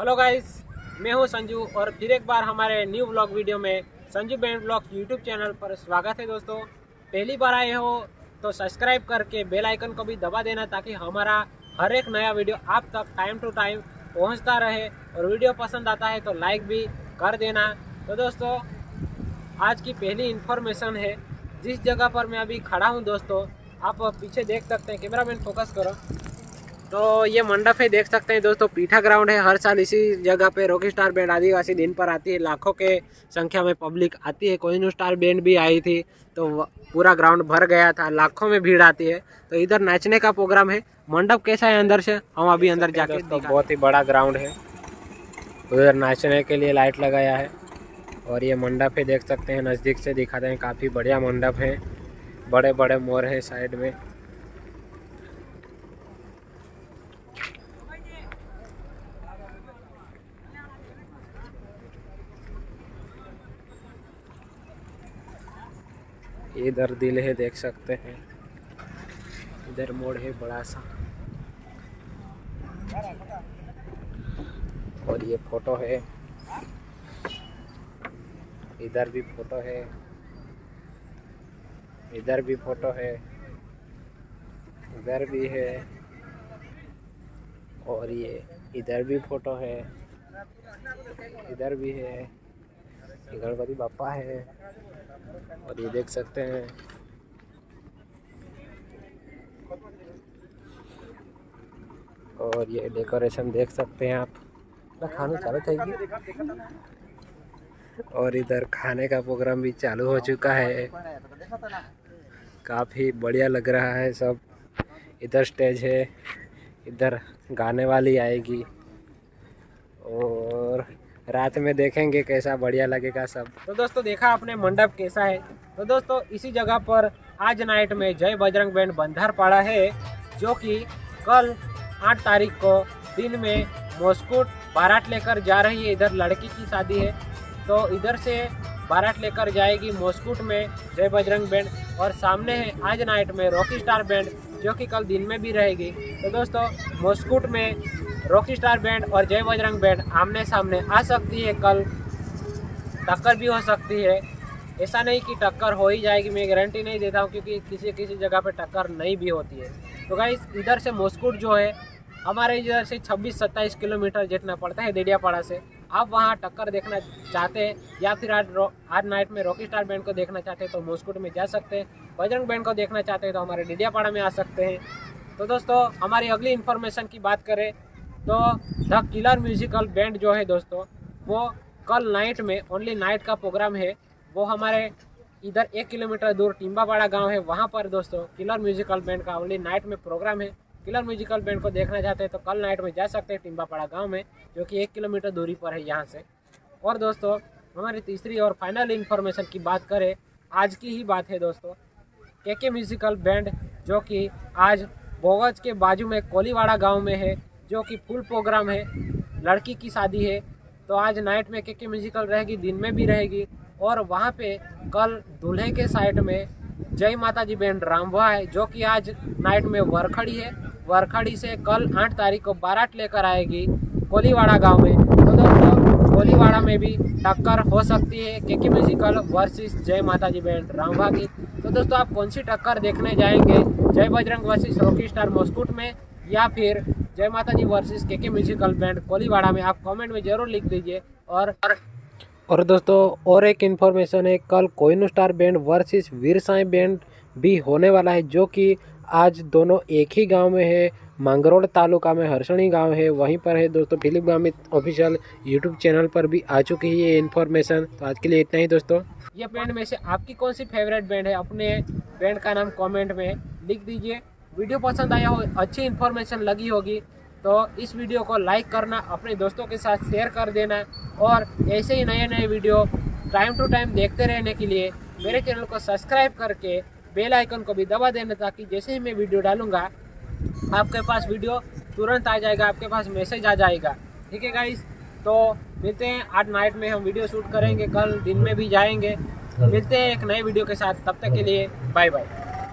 Hello guys मैं हूँ संजू और फिर एक बार हमारे न्यू ब्लॉग वीडियो में Sanju band blog YouTube channel पर स्वागत है दोस्तों। पहली बार आए हो तो सब्सक्राइब करके बेल आइकन को भी दबा देना ताकि हमारा हर एक नया वीडियो आप तक टाइम टू टाइम पहुँचता रहे और वीडियो पसंद आता है तो लाइक भी कर देना। तो दोस्तों, आज की पहली इन्फॉर्मेशन है, जिस जगह पर मैं अभी खड़ा हूँ दोस्तों, आप पीछे देख सकते हैं कैमरा मैन फोकस करो। तो ये मंडप है देख सकते हैं दोस्तों पीठा ग्राउंड है। हर साल इसी जगह पे रॉकी स्टार बैंड आदिवासी दिन पर आती है। लाखों के संख्या में पब्लिक आती है। कोई स्टार बैंड भी आई थी तो पूरा ग्राउंड भर गया था। लाखों में भीड़ आती है। तो इधर नाचने का प्रोग्राम है। मंडप कैसा है? अंदर से हम अभी अंदर जाके तो बहुत ही बड़ा ग्राउंड है। उधर नाचने के लिए लाइट लगाया है। और ये मंडप है देख सकते हैं नज़दीक से दिखाते हैं। काफ़ी बढ़िया मंडप है। बड़े बड़े मोर है साइड में। इधर दिल है, देख सकते हैं। इधर मोड़ है बड़ा सा। और ये फ़ोटो है। इधर भी फ़ोटो है। इधर भी फ़ोटो है। इधर भी है। और ये इधर भी फ़ोटो है। इधर भी है। गणपति बापा है। और ये देख सकते हैं। और ये डेकोरेशन देख सकते हैं आप। खाना चालू चाहिए और इधर खाने का प्रोग्राम भी चालू हो चुका है। काफ़ी बढ़िया लग रहा है सब। इधर स्टेज है, इधर गाने वाली आएगी। और रात में देखेंगे कैसा बढ़िया लगेगा सब। तो दोस्तों, देखा आपने मंडप कैसा है? तो दोस्तों, इसी जगह पर आज नाइट में जय बजरंग बैंड बंधार पड़ा है, जो कि कल आठ तारीख को दिन में मोस्कुट बारात लेकर जा रही है। इधर लड़की की शादी है तो इधर से बारात लेकर जाएगी मोस्कुट में जय बजरंग बैंड और सामने है आज नाइट में रॉकी स्टार बैंड जो कि कल दिन में भी रहेगी। तो दोस्तों, मोस्कुट में रॉकी स्टार बैंड और जय बजरंग बैंड आमने सामने आ सकती है कल। टक्कर भी हो सकती है। ऐसा नहीं कि टक्कर हो ही जाएगी, मैं गारंटी नहीं देता हूँ, क्योंकि किसी किसी जगह पर टक्कर नहीं भी होती है। तो गाइस इधर से मोस्कुट जो है हमारे इधर से 26-27 किलोमीटर जितना पड़ता है देडियापाड़ा से, आप वहाँ टक्कर देखना चाहते हैं या फिर आज आज नाइट में रॉकी स्टार बैंड को देखना चाहते हैं तो मोस्कुट में जा सकते हैं, बजरंग बैंड को देखना चाहते हैं तो हमारे डेडियापाड़ा में आ सकते हैं। तो दोस्तों, हमारी अगली इन्फॉर्मेशन की बात करें तो द किलर म्यूजिकल बैंड जो है दोस्तों, वो कल नाइट में ओनली नाइट का प्रोग्राम है, वो हमारे इधर एक किलोमीटर दूर टिम्बापाड़ा गाँव है, वहाँ पर दोस्तों किलर म्यूजिकल बैंड का ओनली नाइट में प्रोग्राम है। किलर म्यूजिकल बैंड को देखना चाहते हैं तो कल नाइट में जा सकते हैं टिम्बापाड़ा गाँव में, जो कि एक किलोमीटर दूरी पर है यहाँ से। और दोस्तों, हमारी तीसरी और फाइनल इन्फॉर्मेशन की बात करें, आज की ही बात है दोस्तों के के म्यूजिकल बैंड, जो कि आज बोगज के बाजू में कोलीवाड़ा गाँव में है, जो कि फुल प्रोग्राम है, लड़की की शादी है तो आज नाइट में के के म्यूजिकल रहेगी, दिन में भी रहेगी, और वहाँ पे कल दूल्हे के साइड में जय माता जी बैंड रामवा है, जो कि आज नाइट में वरखड़ी है। वरखड़ी से कल आठ तारीख को बारात लेकर आएगी कोलीवाड़ा गाँव में। तो दोस्तों, कोलीवाड़ा में भी टक्कर हो सकती है। के के म्यूजिकल वर्सेस जय माता जी बैंड रामवा की तो दोस्तों, आप कौन सी टक्कर देखने जाएँगे? Jai Bajrang versus Rocky star मस्कुट में या फिर जय माता जी वर्सेस के के म्यूजिकल बैंड कोलीवाड़ा में? आप कमेंट में ज़रूर लिख दीजिए। और और दोस्तों, और एक इन्फॉर्मेशन है, कल coin star band versus Veer Sai band भी होने वाला है, जो कि आज दोनों एक ही गाँव में है। मांगरोड तालुका में हर्षणी गाँव है। वहीं पर है दोस्तों, Philip Gamit official YouTube channel पर भी आ चुकी है ये इन्फॉर्मेशन तो आज के लिए इतना ही दोस्तों। ये बैंड में से आपकी कौन सी फेवरेट बैंड है? अपने बैंड का नाम कमेंट में लिख दीजिए। वीडियो पसंद आया हो, अच्छी इन्फॉर्मेशन लगी होगी तो इस वीडियो को लाइक करना, अपने दोस्तों के साथ शेयर कर देना और ऐसे ही नए नए वीडियो टाइम टू टाइम देखते रहने के लिए मेरे चैनल को सब्सक्राइब करके बेल आइकन को भी दबा देना ताकि जैसे ही मैं वीडियो डालूँगा आपके पास वीडियो तुरंत आ जाएगा आपके पास मैसेज आ जाएगा। ठीक है गाइस तो मिलते हैं आज नाइट में हम वीडियो शूट करेंगे कल दिन में भी जाएँगे। मिलते हैं एक नए वीडियो के साथ तब तक के लिए बाय बाय